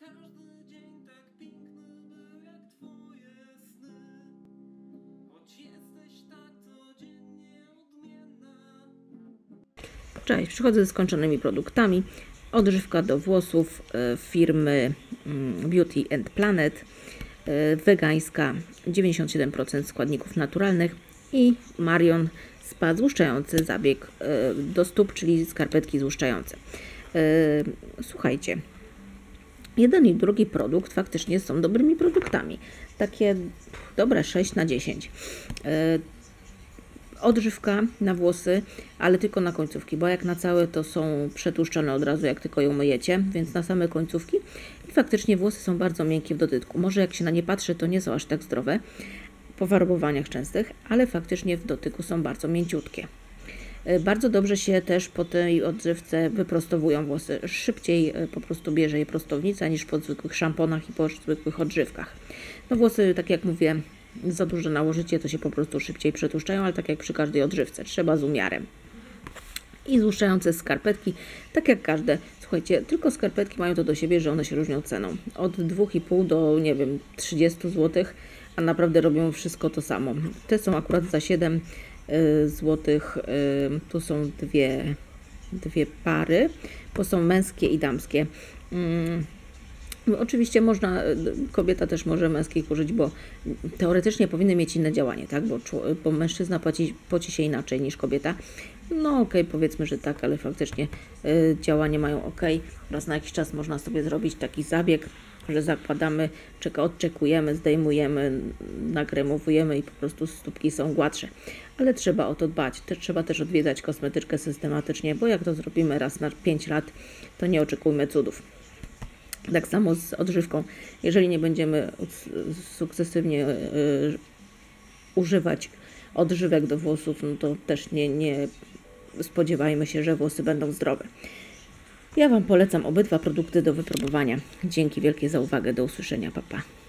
każdy dzień tak piękny był jak twoje sny. Choć jesteś tak codziennie odmienna. Cześć, przychodzę z skończonymi produktami. Odżywka do włosów e, firmy mm, Beauty and Planet, e, wegańska, 97% składników naturalnych i Marion Spa złuszczający zabieg e, do stóp, czyli skarpetki złuszczające. Słuchajcie, jeden i drugi produkt faktycznie są dobrymi produktami. Takie dobre 6 na 10 odżywka na włosy, ale tylko na końcówki, bo jak na całe to są przetłuszczone od razu, jak tylko ją myjecie, więc na same końcówki. I faktycznie włosy są bardzo miękkie w dotyku. Może jak się na nie patrzy, to nie są aż tak zdrowe po farbowaniach częstych, ale faktycznie w dotyku są bardzo mięciutkie. E, Bardzo dobrze się też po tej odżywce wyprostowują włosy. Szybciej e, po prostu bierze je prostownica niż po zwykłych szamponach i po zwykłych odżywkach. No włosy, tak jak mówię, za dużo nałożycie, to się po prostu szybciej przetłuszczają, ale tak jak przy każdej odżywce, trzeba z umiarem. I złuszczające skarpetki, tak jak każde. Słuchajcie, tylko skarpetki mają to do siebie, że one się różnią ceną. Od 2,5 do, nie wiem, 30 zł, a naprawdę robią wszystko to samo. Te są akurat za 7 y, zł. Y, tu są dwie, dwie pary, bo są męskie i damskie. No, Oczywiście można, y, kobieta też może męskiej użyć, bo teoretycznie powinny mieć inne działanie, tak? Bo, bo mężczyzna poci, poci się inaczej niż kobieta. No okej, powiedzmy, że tak, ale faktycznie y, działanie mają ok. Raz na jakiś czas można sobie zrobić taki zabieg, że zakładamy, czeka, odczekujemy, zdejmujemy, nakremowujemy i po prostu stópki są gładsze. Ale trzeba o to dbać. Trzeba też odwiedzać kosmetyczkę systematycznie, bo jak to zrobimy raz na 5 lat, to nie oczekujmy cudów. Tak samo z odżywką. Jeżeli nie będziemy sukcesywnie y, używać odżywek do włosów, no to też nie, nie spodziewajmy się, że włosy będą zdrowe. Ja Wam polecam obydwa produkty do wypróbowania. Dzięki wielkie za uwagę. Do usłyszenia. Pa, pa.